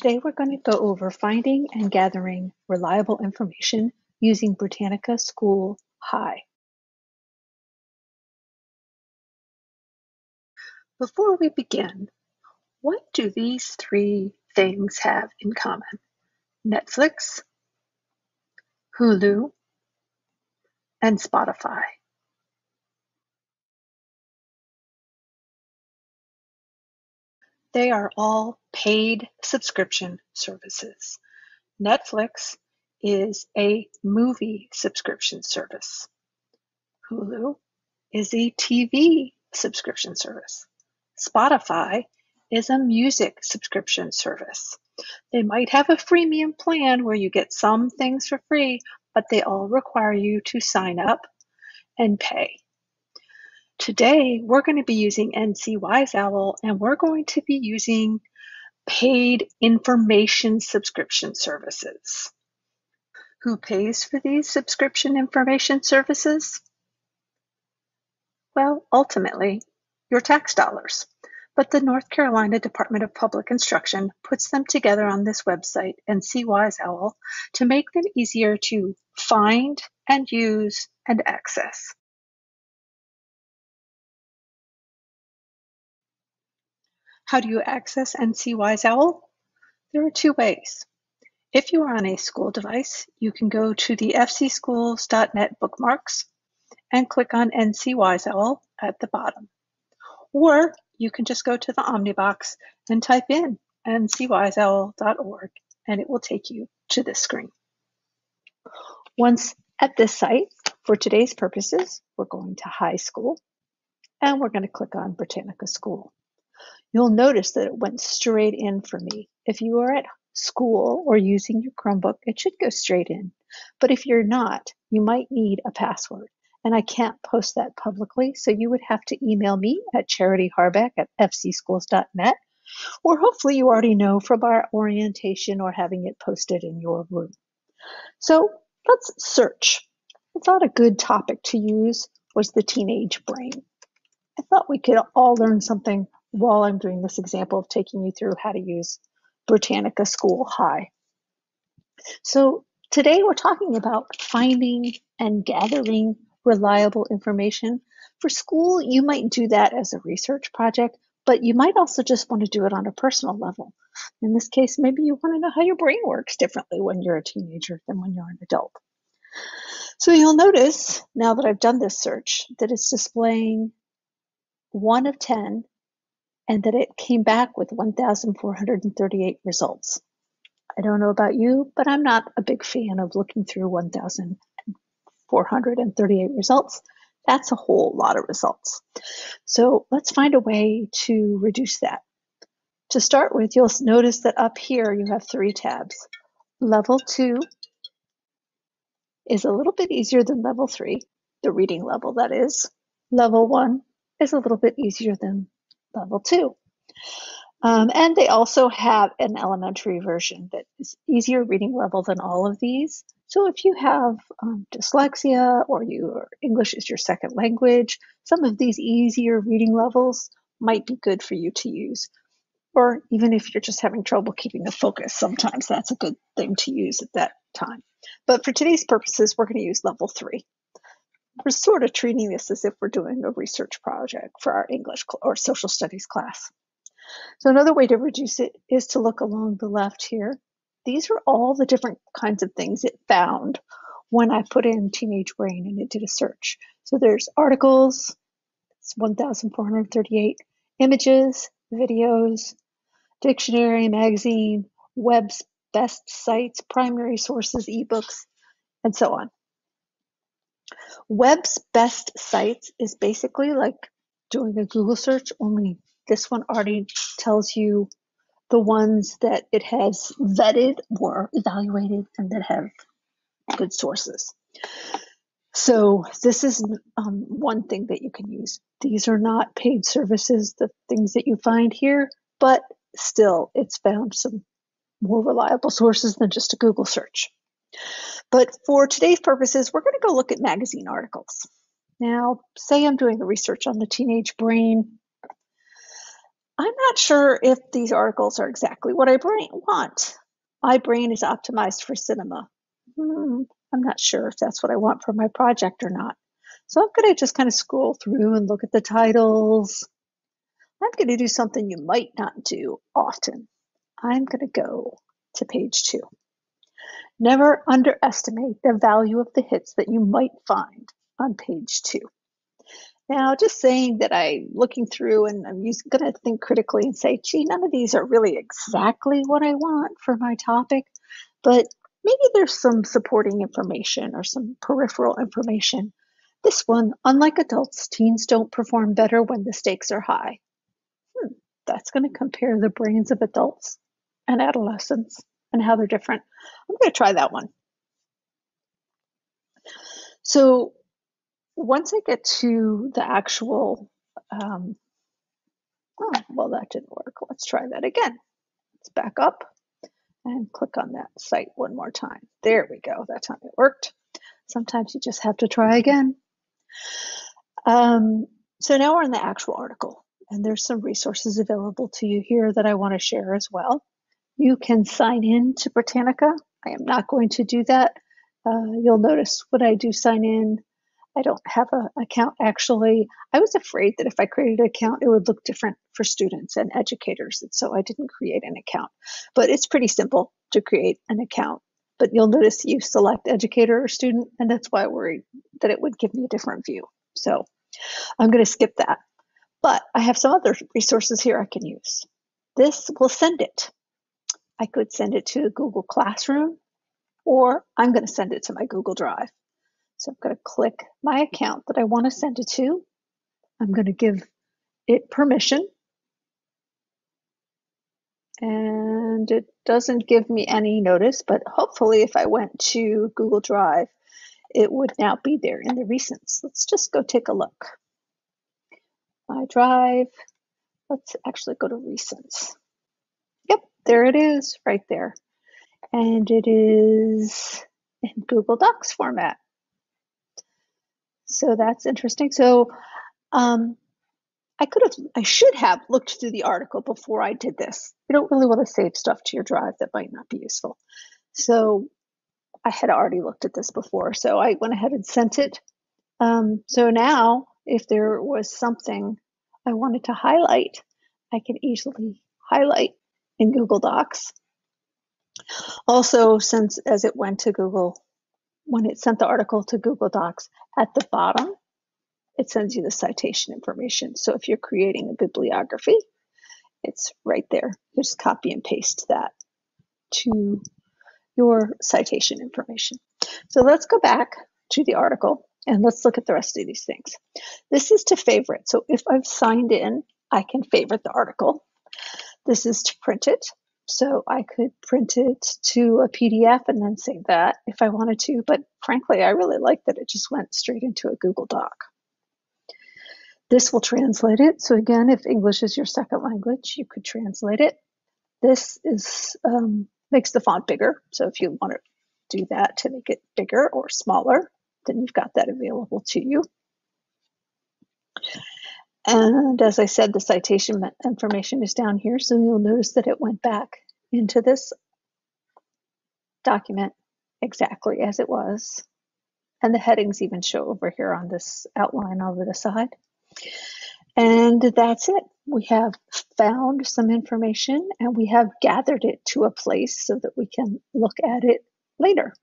Today we're going to go over finding and gathering reliable information using Britannica School High. Before we begin, what do these three things have in common? Netflix, Hulu, and Spotify. They are all paid subscription services. Netflix is a movie subscription service. Hulu is a TV subscription service. Spotify is a music subscription service. They might have a freemium plan where you get some things for free, but they all require you to sign up and pay. Today, we're going to be using NC Wise Owl and we're going to be using paid information subscription services. Who pays for these subscription information services? Well, ultimately, your tax dollars. But the North Carolina Department of Public Instruction puts them together on this website, NC Wise Owl, to make them easier to find and use and access. How do you access NC Wise Owl? There are two ways. If you are on a school device, you can go to the fcschools.net bookmarks and click on NC Wise Owl at the bottom. Or you can just go to the Omnibox and type in ncwiseowl.org and it will take you to this screen. Once at this site, for today's purposes, we're going to high school and we're going to click on Britannica School. You'll notice that it went straight in for me. If you are at school or using your Chromebook, it should go straight in. But if you're not, you might need a password. And I can't post that publicly, so you would have to email me at charityharbeck at fcschools.net. Or hopefully you already know from our orientation or having it posted in your room. So let's search. I thought a good topic to use was the teenage brain. I thought we could all learn something while I'm doing this example of taking you through how to use Britannica School High. So today we're talking about finding and gathering reliable information. For school, you might do that as a research project, but you might also just want to do it on a personal level. In this case, maybe you want to know how your brain works differently when you're a teenager than when you're an adult. So you'll notice now that I've done this search that it's displaying one of 10 and that it came back with 1,438 results. I don't know about you, but I'm not a big fan of looking through 1,438 results. That's a whole lot of results. So let's find a way to reduce that. To start with, you'll notice that up here you have three tabs. Level two is a little bit easier than level three, the reading level that is. Level one is a little bit easier than level two. Um, and they also have an elementary version that is easier reading level than all of these. So if you have um, dyslexia or your English is your second language, some of these easier reading levels might be good for you to use. Or even if you're just having trouble keeping the focus, sometimes that's a good thing to use at that time. But for today's purposes, we're going to use level three we're sort of treating this as if we're doing a research project for our English or social studies class. So another way to reduce it is to look along the left here. These are all the different kinds of things it found when I put in teenage brain and it did a search. So there's articles, it's 1,438, images, videos, dictionary, magazine, web's best sites, primary sources, ebooks, and so on. Web's best sites is basically like doing a Google search, only this one already tells you the ones that it has vetted or evaluated and that have good sources. So this is um, one thing that you can use. These are not paid services, the things that you find here, but still it's found some more reliable sources than just a Google search. But for today's purposes, we're going to go look at magazine articles. Now, say I'm doing the research on the teenage brain. I'm not sure if these articles are exactly what I brain want. My brain is optimized for cinema. Hmm, I'm not sure if that's what I want for my project or not. So I'm going to just kind of scroll through and look at the titles. I'm going to do something you might not do often. I'm going to go to page two. Never underestimate the value of the hits that you might find on page two. Now, just saying that I'm looking through and I'm going to think critically and say, gee, none of these are really exactly what I want for my topic, but maybe there's some supporting information or some peripheral information. This one, unlike adults, teens don't perform better when the stakes are high. Hmm, that's going to compare the brains of adults and adolescents and how they're different. I'm going to try that one. So once I get to the actual, um, oh, well, that didn't work. Let's try that again. Let's back up and click on that site one more time. There we go. That time it worked. Sometimes you just have to try again. Um, so now we're in the actual article, and there's some resources available to you here that I want to share as well. You can sign in to Britannica. I am not going to do that. Uh, you'll notice when I do sign in, I don't have an account actually. I was afraid that if I created an account, it would look different for students and educators. And so I didn't create an account. But it's pretty simple to create an account. But you'll notice you select educator or student, and that's why I worried that it would give me a different view. So I'm going to skip that. But I have some other resources here I can use. This will send it. I could send it to Google Classroom, or I'm going to send it to my Google Drive. So I'm going to click my account that I want to send it to. I'm going to give it permission. And it doesn't give me any notice, but hopefully if I went to Google Drive, it would now be there in the recents. Let's just go take a look. My Drive, let's actually go to recents. There it is right there. And it is in Google Docs format. So that's interesting. So um, I could have, I should have looked through the article before I did this. You don't really want to save stuff to your drive that might not be useful. So I had already looked at this before. So I went ahead and sent it. Um, so now, if there was something I wanted to highlight, I can easily highlight in Google Docs. Also, since as it went to Google when it sent the article to Google Docs, at the bottom, it sends you the citation information. So if you're creating a bibliography, it's right there. You just copy and paste that to your citation information. So let's go back to the article and let's look at the rest of these things. This is to favorite. So if I've signed in, I can favorite the article. This is to print it. So I could print it to a PDF and then save that if I wanted to. But frankly, I really like that it just went straight into a Google Doc. This will translate it. So again, if English is your second language, you could translate it. This is um, makes the font bigger. So if you want to do that to make it bigger or smaller, then you've got that available to you. And as I said, the citation information is down here, so you'll notice that it went back into this document exactly as it was. And the headings even show over here on this outline over the side. And that's it. We have found some information and we have gathered it to a place so that we can look at it later.